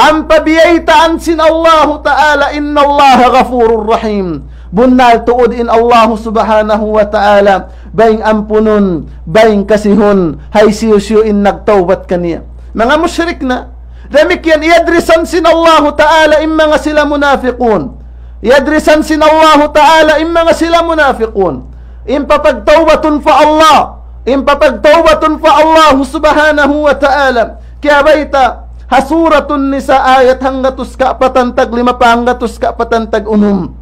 Ang pabiyaytaan sin Allah Ta'ala, inna Allah ghafurur rahim. Bunal tuod in Allah subhanahu wa ta'ala. Bayng ampunon Bayng kasihon. Hay siyo in nagtawbat kaniya. Mga musyrik na Damik yan sin Allah ta'ala In mga sila munafiqun. Iadresan sin Allah ta'ala In mga sila munafiqun. In papagtawbatun fa Allah. In papagtawbatun fa Allah subhanahu wa ta'ala. Kaya baita Hasuratun nisa ayat hanggatus ka patantag lima pa hanggatus ka patantag unum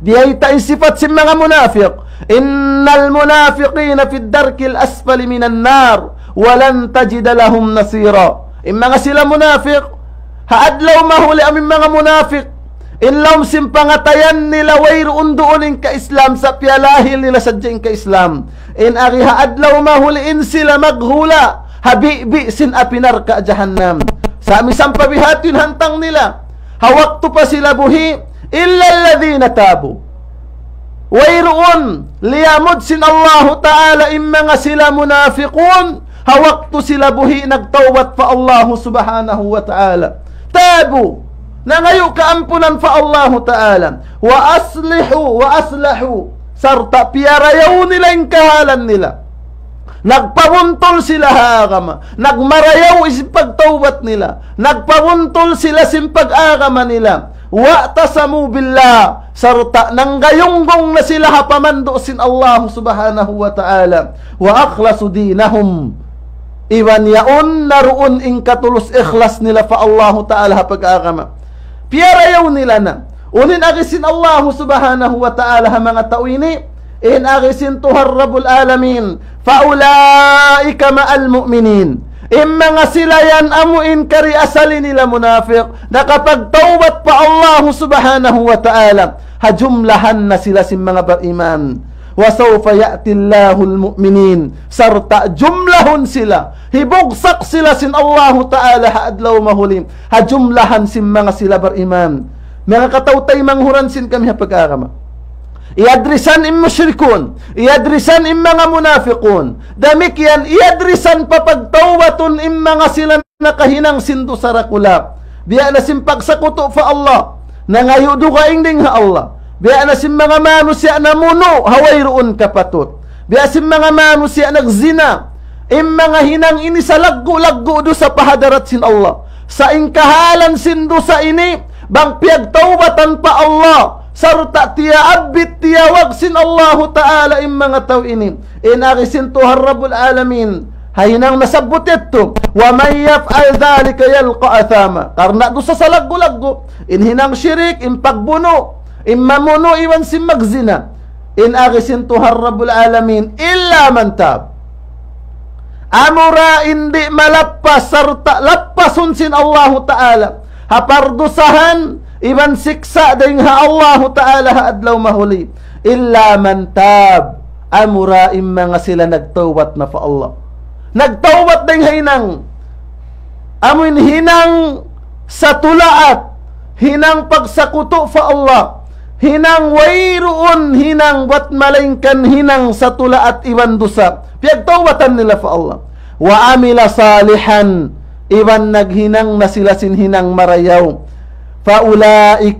Diay ta sifat si mga munafiq. Innal munafiqina fi darkil asfali minan nar walan tajid lahum nasira. In mga sila munafiq, haadlaw mahuli amin mga munafiq. In lahum simpangatayan nila wayroon doon ka Islam sa piyalahil nila sa ka Islam. In ari haadlaw mahuliin sila maghula. Habibi sin apinar ka jahannam. Sa amisang pabihatin hantang nila. Hawak pa sila buhi illa alladhina tabu. Wayroon liyamod sin Allah Ta'ala imma nga sila munafiqun hawak to sila buhi nagtawat pa Allah subhanahu wa ta'ala. Tabu na ngayo kaampunan fa Allah Ta'ala. Wa aslihu wa aslahu sarta piyarayaw nila yung kahalan nila Nagpabuntol sila hagama. Nagmarayaw isip pagtawbat nila. Nagpabuntol sila simpag agama nila. Wa tasamu billah. Sarta nang gayunggong na sila hapamando sin Allah subhanahu wa ta'ala. Wa akhlasu dinahum. Iwan yaon naroon ing katulus ikhlas nila fa Allah ta'ala hapag-agama piyarayaw nila na. Unin agisin Allah subhanahu wa ta'ala ha mga tawini. In agisin tuhar rabul alamin fa ulaika ma'al mu'minin Imma nga sila yan amuin kari asali nila munafiq. Na kapag tawbat pa Allah subhanahu wa ta'ala. Hajumlahan na sila sin mga bariman wa sawfa ya'ti Allahul mu'minin sarta jumlahon sila. Hibugsak sila sin Allah ta'ala haadlaw mahulim hajumlahan sin mga sila bariman mga katawtay manghuran sin kami hapag-agama Iadrisan im musyrikun, iadrisan im mga munafiqun. Damik yan, papagtawatun im mga sila nakahinang sinto sa rakulap. Biya na simpag sa kuto fa Allah. Nangayudo ka ingding ha Allah. Biya na sim mga manusya na muno, haway roon kapatut. Biya sim mga manusya nagzina. Im mga hinang ini sa laggo-laggo do sa pahadarat sin Allah. Sa ingkahalan sindo sa ini, bang piyagtawbatan pa Allah sarta tiya abit tiya wag sin Allah Ta'ala in mga tao ini inakisin to harabul alamin hainang nasabot ito wa may yaf'al dhalika yalqa athama. Karna do sa salaggo-laggo in hinang syirik in pagbuno in mamuno iwan sin magzina. In akisin to harabul alamin illa man tab amura hindi malappas sarta lappasun sin Allah Ta'ala. Hapardusahan Iban siksa ding ha Allah Ta'ala adlaw mahuli. Illa man tab. Amura mga sila nagtawat na fa Allah. Nagtawat ding hinang. Amin hinang sa tulaat. Hinang pagsakuto fa Allah. Hinang wayroon hinang wat malingkan hinang sa tulaat iban dusa. Piyagtawatan nila fa Allah. Wa amila salihan. Iban naghinang na sila sinhinang marayaw faulaik.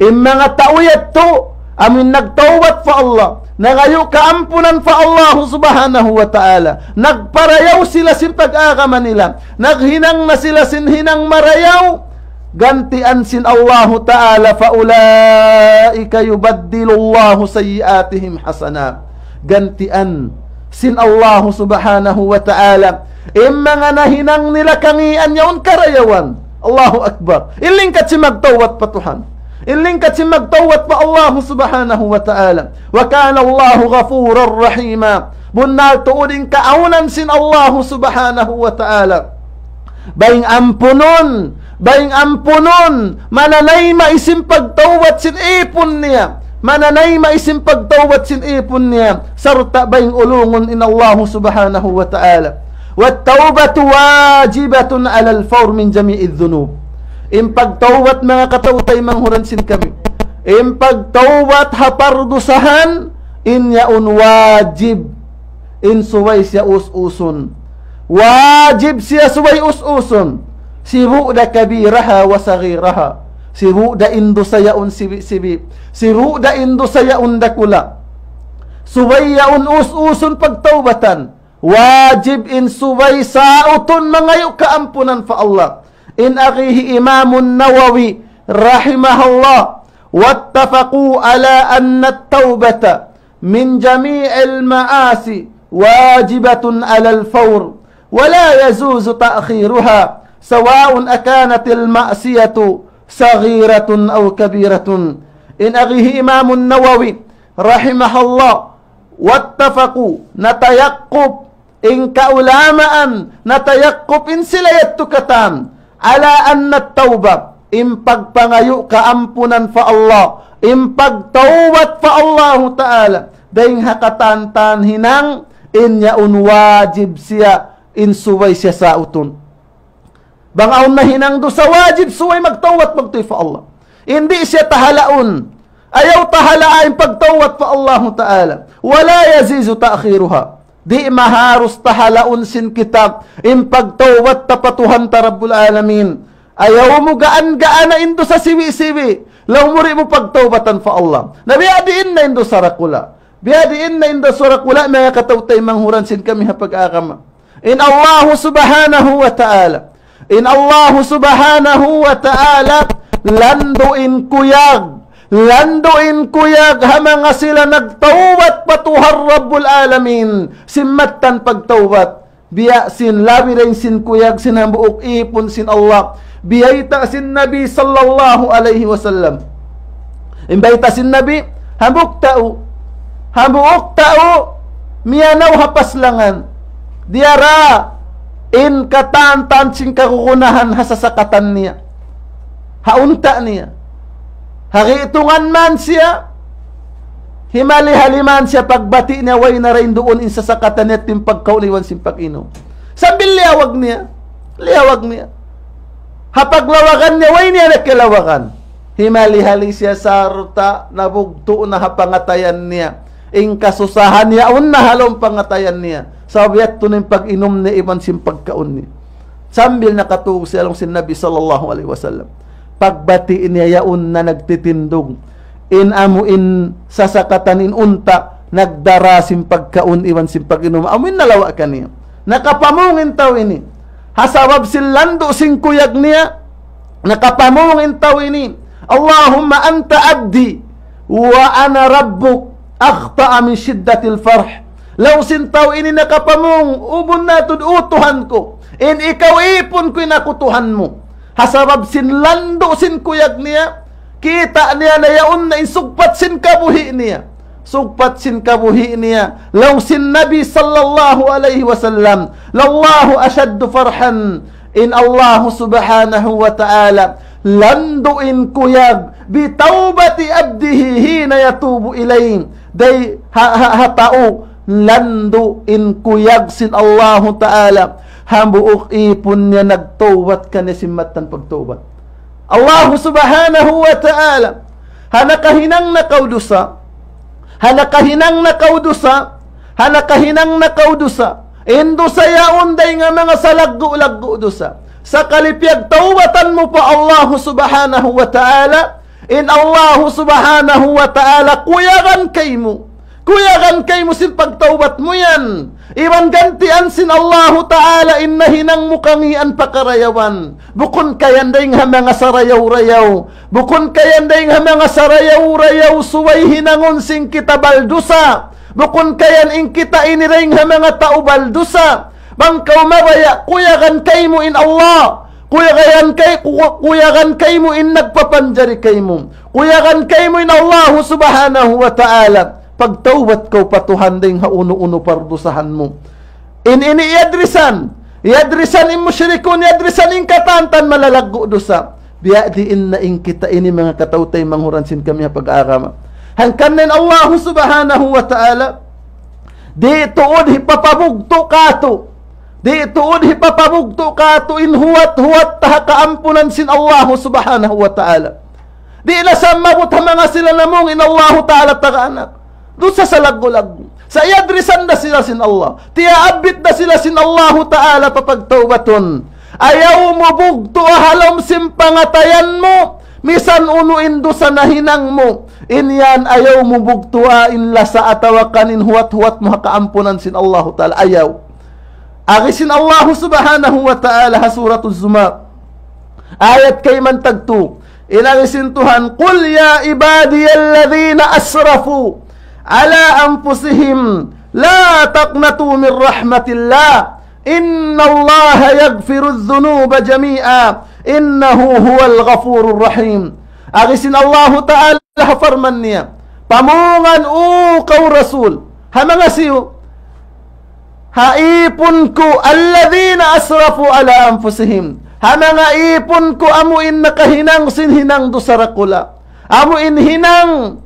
In mga tauyat to amin nagtawbat fa Allah. Nangayo kaampunan fa Allah subhanahu wa ta'ala. Nagparayaw sila sin pag-agama nila. Naghinang na sila sin hinang marayaw. Gantian sin Allah ta'ala fa ulaika yubaddilu Allah sayiatihim hasana. Gantian sin Allah subhanahu wa ta'ala. Im mga nahinang nila kangian yaon karayawan Allahu Akbar. Ilingkat si magtawat patuhan. Ilingkat si magtawat pa Allah subhanahu wa ta'ala. Wa kana Allahu ghafurar rahima. Bunal tuuding kaunan sin Allah subhanahu wa ta'ala. Baying ampunon, baying ampunon, mananay maisim pagtawat sin ipon niya. Mananay maisim pagtawat sin ipon niya. Sarta baying ulungon in Allah subhanahu wa ta'ala. Wat-taubatu wajibatun alal fawr min jami'id dhunub. Impagtawbat mga katawtay manghuransin kami. Impagtawbat hapardusahan inyaun wajib. Insuway siya us-usun. Wajib siya suway us-usun. Siru'da kabiraha wa sagiraha. Siru'da indo sayaun sibi-sibi. Siru'da indo sayaun dakula. Suway yaun us-usun pagtawbatan. واجب إن سوي ساوت مغيوك أمبنا فالله إن أغيه إمام النووي رحمه الله واتفقوا على أن التوبة من جميع المآسي واجبة على الفور ولا يجوز تأخيرها سواء أكانت المأسية صغيرة أو كبيرة إن أغيه إمام النووي رحمه الله واتفقوا نتيقب in kaulamaan natayakupin sila yatukatan ala anna tawbab impagpangayo kaampunan fa Allah impagtawbat fa Allah ta'ala. Daing hakatantan hinang inya unwajib siya insuway siya sa uton bang aon na hinang do sa wajib suway magtawbat magtuy fa Allah. Hindi siya tahalaon ayaw tahala ay pagtawbat fa Allah ta'ala. Wala yazizu ta'khiruha. Di maharus tahalaon sin kitab in pagtawat tapatuhan ta Rabbul Alamin. Ayaw mo gaan-gaan na indo sa siwi-siwi. Laumuri mo pagtawbatan fa Allah. Nabiadiin na indo sa rakula. Biadiin na indo sa rakula. Mga katawtay manghuran sin kami hapag-akama. In Allah subhanahu wa ta'ala. In Allah subhanahu wa ta'ala landuin kuyag. Landuin kuyag ha mga sila nagtawbat patuhar Rabbul Alamin. Simmatan pagtawbat. Biya sin labi rin sin kuyag sin buok ipon sin Allah. Biyayta sin Nabi sallallahu alaihi wasallam. Imbayta sin Nabi hambuk tao. Hambuk tao. Miyanaw hapaslangan diara in katantan sing kakukunahan hasasakatan niya. Haunta niya. Hagitungan man siya. Himali haliman siya pagbati niya way na rin doon in sasakatan niya tim pagkauliwan sim pag-inom. Sambil liyawag niya. Liyawag niya. Hapaglawagan niya way niya nakilawagan. Himali hali siya sa ruta nabugto na hapangatayan niya. In kasusahan niya un na halong pangatayan niya Sabiat to ng pag-inom ni iban sim pagkaon ni. Sambil nakatug siya lang sin Nabi sallallahu alaihi wasallam. Pagbati niya yaon na nagtitindog. In amo in sasakatan in unta nagdara sim pagkaon iban sim pag-inom. Amin nalawa kaniya. Nakapamungin taw ini. Hasawab silando sing kuyag niya. Nakapamungin taw ini. Allahumma anta abdi wa ana rabbuk akhta'a min shiddatil farh Law sintaw ini nakapamong, ubon na utuhan ko. In ikaw ipon ko nakutuhan mo. Hasarab sin lando sin kuyag niya. Kita niya na yaon na insugpat sin kabuhi niya. Sugpat sin kabuhi niya. Law sin Nabi sallallahu alaihi wasallam. Lallahu asyaddu farhan. In Allah subhanahu wa ta'ala. Landuin kuyag. Bitawbati abdihi hina yatubu ilayhim. Day ha, ha, hatao landu in kuyag sin Allah Ta'ala hambuok ipon niya nagtawat ka ni simatan pagtawat Allah subhanahu wa ta'ala. Hanakahinang nakaudusa hanakahinang nakaudusa hanakahinang nakaudusa indo sayaon day nga mga salaggo-laggo dusa sa kalipyag tawatan mo pa Allah subhanahu wa ta'ala. In Allah subhanahu wa ta'ala kuyagan kay mo Kuyagan kay mo sin pagtawbat mo yan. Iwan gantian sin Allah Ta'ala inna hinang mukangian pakarayawan. Bukon kayan day nga mga sarayaw-rayaw. Bukon kayan day nga mga sarayaw-rayaw suway hinangon sing kita baldusa. Bukon kayan in kita iniray nga mga taubaldusa. Bangkaw maraya, kuyagan kay mo in Allah. Kuyagan kay kuyagan kay mo in nagpapanjari kay mo. Kuyagan kay mo in Allah subhanahu wa ta'ala pagtawbat ko patuhan ding hauno-uno pardusahan mo. In ini iadrisan, iadrisan in musyrikun, iadrisan in katantan malalaggo dosa. Biya di in na in kita ini mga katawtay manghuransin kami pag-aarama. Hangkan nin Allah subhanahu wa ta'ala, di tuod hipapabugto kato, di tuod hipapabugto kato in huwat-huwat taha kaampunan sin Allah subhanahu wa ta'ala. Di na sa mga sila namong in Allah ta'ala tagaanak. Doon sa salaggo-laggo. Sa iadrisan na sila sin Allah. Tiyaabit na sila sin Allah Ta'ala papagtawbaton. Ayaw mo bugto ahalom sim mo. Misan uno indo sa nahinang mo. Inyan ayaw mo bugtua inla sa atawakanin huwat-huwat mo kaampunan sin Allah Ta'ala. Ayaw. Agisin Allah subhanahu wa ta'ala ha suratul Zumar. Ayat kay man tagtu. Ilagisin Tuhan, Qul ya ibadiyalladhina asrafu ala anfusihim la taqnatu min rahmatillah. Inna Allah yaghfiru dhunuba jami'a. Innahu huwal ghafurur rahim. Agisin Allah ta'ala farman niya pamungan u kau rasul. Ha mga siyo haipon ko alladhina asrafu ala anfusihim. Ha mga ipon ko amuin nakahinang sinhinang do sarakula amuin hinang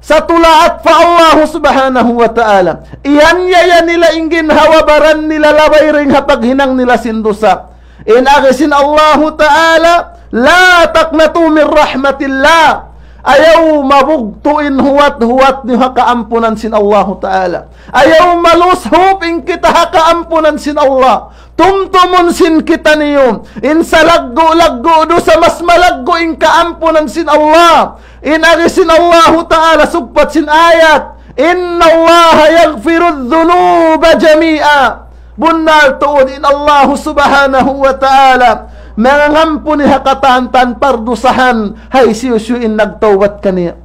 sa tulaat fa Allah subhanahu wa ta'ala. Iyan yaya nila ingin hawabaran nila labay ring hapaghinang nila sindusa. In agisin Allah Ta'ala la taqnatu min rahmatillah ayaw mabugtuin huwat-huwat ni hakaampunan sin Allah Ta'ala. Ayaw malushop in kita hakaampunan sin Allah. Tumtumun sin kita niyo in salaggo-laggo do sa mas malaggo in kaampunan sin Allah. In agisin Allah Ta'ala sugpat sin ayat. Inna Allah yaghfiru dhunuba jami'a. Bunal tuod in Allah subhanahu wa ta'ala Mangangampo ni hakatantan pardusahan. Hay siyo in nagtawat kaniya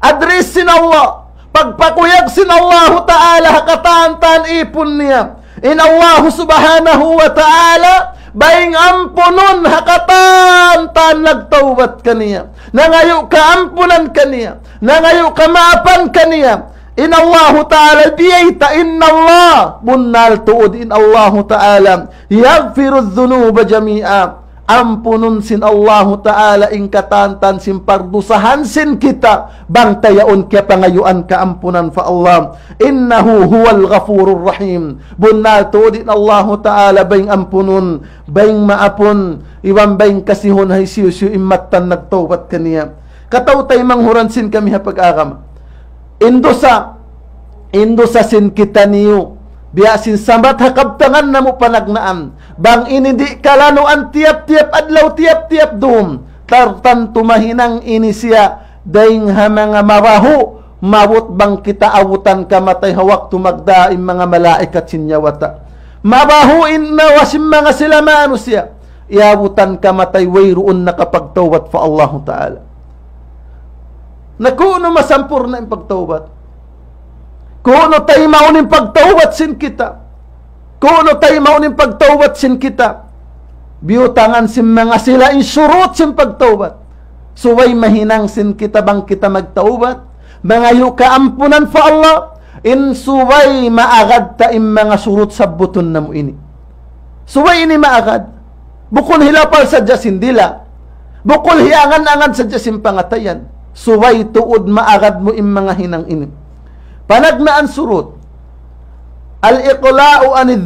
Address sin Allah. Pagpakuyag sin Allah ta'ala hakatantan ipon niya. In Allah subhanahu wa ta'ala Baying ampunon hakatantan nagtawat kaniya Nangayo ka ampunan kaniya Nangayo ka maapan kaniya In Allah Ta'ala biyayta inna Allah. Bunnal tuod in Allah Ta'ala. Yaghfiru dhunuba jami'a. Ampunun sin Allah Ta'ala in katantan sin pardusahan sin kita. Bang tayaon kaya pangayuan kaampunan fa Allah. Innahu huwal ghafurur rahim. Bunnal tuod in Allah Ta'ala bayng ampunun bayng maapon iwan bayng kasihon hay siyo siyo imatan nagtawbat kaniya kataw tay manghuran sin kami hapag-agam Indo sa Indo sa sin kita niyo biya sin samat hakabtangan na mo panagnaan. Bang inindi kalano ang tiap-tiap adlaw tiap-tiap dum tartan tumahinang ini siya. Daing ha mga mabaho mawut bang kita awutan kamatay hawak tumagda in mga malaikat sinyawata. Mabahuin na wasim mga sila maano siya. Iawutan kamatay wayroon nakapagtawat fa Allah Ta'ala Nakuno masampur na yung pagtawbat. Kuno tayo maunin pagtawbat sin kita. Kuno tayo maunin pagtawbat sin kita. Biutangan sin mga sila insurot sin pagtawbat. Suway mahinang sin kita bang kita magtawbat. Mga kaampunan fa Allah. In suway maagad ta in mga surut sa buton na mo ini. Suway ini maagad. Bukol hilapal sa dila. Bukol hiangan-angan sa jasin pangatayan suway tuod maagad mo im mga hinang ini. Panagnaan surut, al-iqla'u anid